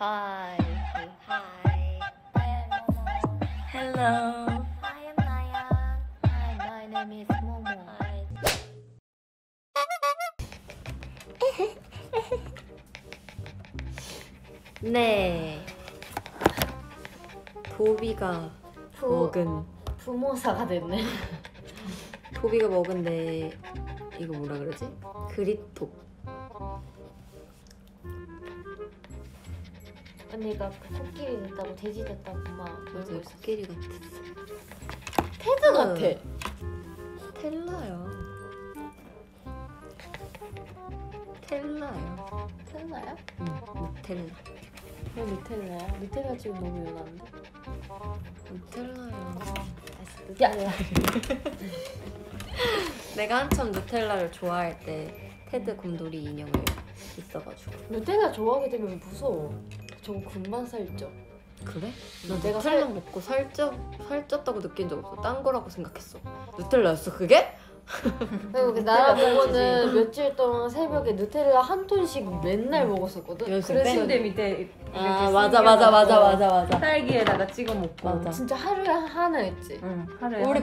Hi. Hi. I am Momo. Hello. I am Naya. Hi, my name is Momo. Hi. 네. 보비가 부, 먹은 부모사가 됐네. 보비가 먹은데 이거 뭐라 그러지? 그립톡. 언니가 그 코끼리 됐다고 돼지 됐다고 막 맞아 있어. 코끼리 같았어. 테드 같아. 텔라야. 텔라야. 테드나야? 응, 텔라. 왜 누텔라야? 누텔라 지금 너무 연한데. 텔라야. 야, 내가 한참 누텔라를 좋아할 때 테드 곰돌이 인형을 있어가지고. 누텔라 좋아하게 되면 무서워. 저거 금방 살쪄. 그래? 너나 내가 누텔라 살- 먹고 살쪄 살쪘다고 느낀 적 없어. 딴 거라고 생각했어. 누텔라였어 그게? 그리고 그 나랑 보고는 며칠 동안 새벽에 누텔라 한 톤씩 맨날 먹었었거든. 그래서 때? 침대 밑에 이렇게 아 맞아 맞아 맞아 맞아 맞아. 딸기에다가 찍어 먹고 맞아. 진짜 하루에 하나였지. 응 하루에 우리